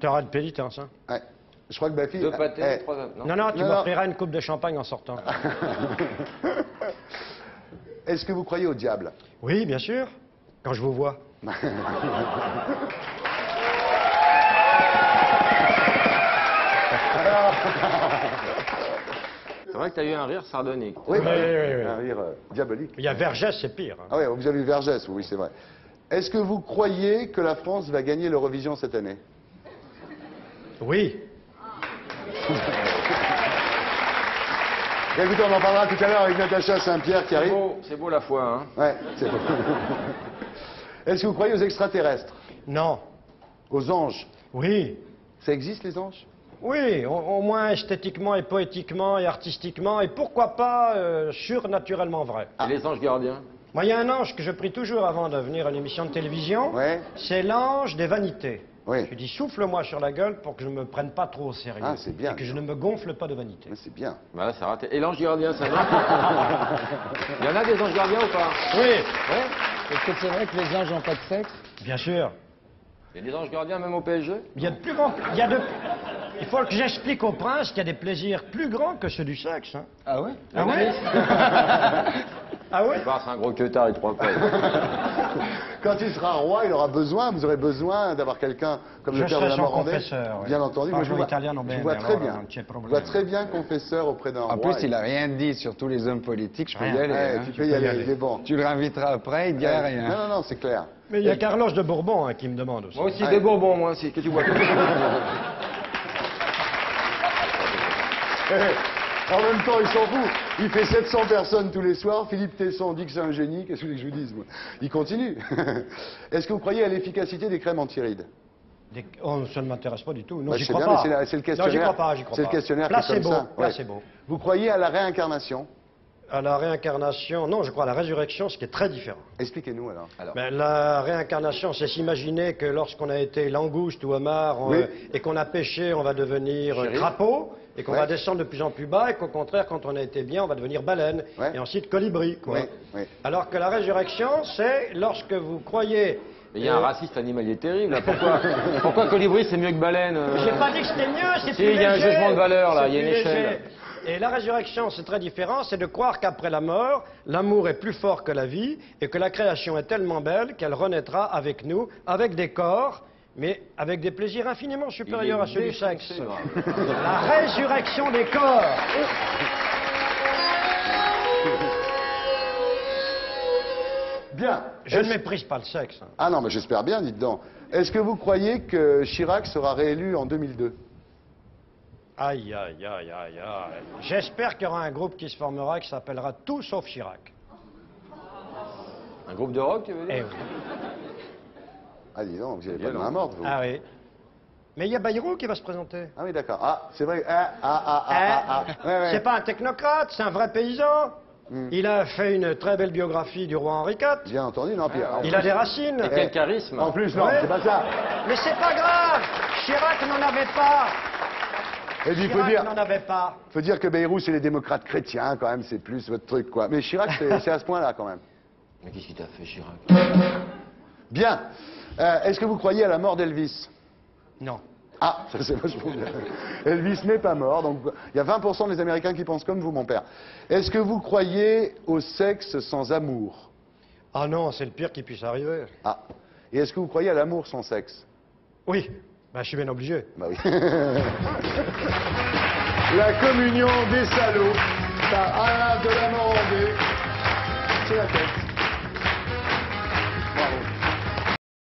T'auras de pénitence, hein Ouais. Je crois que ma fille... Deux pâtés, Eh, trois... Non, Non, non, tu m'offriras une coupe de champagne en sortant. Est-ce que vous croyez au diable? Oui, bien sûr, quand je vous vois. C'est vrai que t'as eu un rire sardonique. Oui, Oui, oui, oui, oui. un rire euh, diabolique. Il y a Vergès, c'est pire. hein. Ah oui, vous avez eu Vergès, oui, c'est vrai. Est-ce que vous croyez que la France va gagner l'Eurovision cette année? Oui. Écoutez, on en parlera tout à l'heure avec Natacha Saint-Pierre qui C'est arrive. beau, c'est beau la foi, hein. Ouais, c'est. Est-ce que vous croyez aux extraterrestres? Non. Aux anges? Oui. Ça existe, les anges? Oui, au, au moins esthétiquement et poétiquement et artistiquement, et pourquoi pas euh, surnaturellement vrai. Et les anges gardiens? Moi, il y a un ange que je prie toujours avant de venir à une émission de télévision. Ouais. C'est l'ange des vanités. Oui. Je dis souffle-moi sur la gueule pour que je ne me prenne pas trop au sérieux. Ah, c'est bien. Et que je ne me gonfle pas de vanité. C'est bien. Bah là, c'est raté. Et l'ange gardien, ça va Il y en a des anges gardiens ou pas Oui, Est-ce que c'est vrai que les anges n'ont pas de sexe? Bien sûr. Il y a des anges gardiens même au PSG Il y a de plus grands. Il y a de. Il faut que j'explique au prince qu'il y a des plaisirs plus grands que ceux du sexe. hein. Ah ouais? Ah oui? Ah oui Bah, c'est un gros queutard, il te pas. Quand il sera roi, il aura besoin, vous aurez besoin d'avoir quelqu'un comme Je le père de la Morandais. confesseur, oui. Bien entendu. Moi, je vois, je vois très bien. Je vois très bien confesseur auprès d'un roi. En plus, il et- a rien dit sur tous les hommes politiques. Je peux Rien. y aller. Ouais, hein. tu peux y aller, il est bon. Tu le réinviteras après, il ne dira rien. Non, non, non, c'est clair. Mais il y a Carlos de Bourbon hein, qui me demande aussi. Moi aussi, des bonbons, moi aussi. Que tu vois Eh, En même temps, il s'en fout. Il fait 700 personnes tous les soirs. Philippe Tesson dit que c'est un génie. Qu'est-ce que je vous dise, moi? Il continue. Est-ce que vous croyez à l'efficacité des crèmes anti-rides? Des- Oh, ça ne m'intéresse pas du tout. Non, Bah, j'y crois pas. c'est le Non, j'y questionnaire. crois pas, j'y crois C'est le questionnaire qui est Placebo, comme ça. Ouais. placebo. Vous croyez à la réincarnation? À la réincarnation, non, je crois à la résurrection, ce qui est très différent. Expliquez-nous alors. Alors, Ben, la réincarnation, c'est s'imaginer que lorsqu'on a été langouste ou homard on- Oui. et qu'on a pêché, on va devenir euh, Chéri. crapaud et qu'on Ouais. va descendre de plus en plus bas et qu'au contraire, quand on a été bien, on va devenir baleine Ouais. et ensuite colibri. quoi. Alors que la résurrection, c'est lorsque vous croyez. mais il y a un euh, raciste animalier terrible, là. Pourquoi, pourquoi colibri, c'est mieux que baleine euh J'ai pas dit que c'était mieux, c'est Si, plus il y a un jugement de valeur, là, il y a une échelle. Et la résurrection, c'est très différent, c'est de croire qu'après la mort, l'amour est plus fort que la vie et que la création est tellement belle qu'elle renaîtra avec nous, avec des corps, mais avec des plaisirs infiniment supérieurs à ceux du sexe. La résurrection des corps. Bien. Je ne méprise pas le sexe. hein. Ah non, mais j'espère bien, dites donc. Est-ce que vous croyez que Chirac sera réélu en 2002 Aïe, aïe, aïe, aïe, aïe. J'espère qu'il y aura un groupe qui se formera qui s'appellera Tout sauf Chirac. Un groupe de rock, tu veux dire? Eh oui. Ah, dis donc, vous n'avez pas de main morte, vous. Ah oui. Mais il y a Bayrou qui va se présenter. Ah oui, d'accord. Ah, c'est vrai. Ah, ah, ah, ah, ah, ah. Ouais, ouais. C'est pas un technocrate, c'est un vrai paysan. Hmm. Il a fait une très belle biographie du roi Henri IV. Bien entendu, non, puis, en Il a des racines. Et quel charisme En plus, non, Ouais. c'est pas ça. Mais c'est pas grave. Chirac n'en avait pas. Et puis, il faut Chirac dire, n'en avait pas. faut dire que Bayrou, c'est les démocrates chrétiens, quand même, c'est plus votre truc, quoi. Mais Chirac, c'est c'est à ce point-là, quand même. Mais qu'est-ce qu'il t'a fait, Chirac? Bien. Euh, Est-ce que vous croyez à la mort d'Elvis? Non. Ah, ça c'est vachement bien. Elvis n'est pas mort, donc il y a 20% des Américains qui pensent comme vous, mon père. Est-ce que vous croyez au sexe sans amour? Ah non, c'est le pire qui puisse arriver. Ah. Et est-ce que vous croyez à l'amour sans sexe? Oui. Ben, je suis bien obligé. Bah oui. la communion des salauds par Alain de la Morandais. C'est la tête.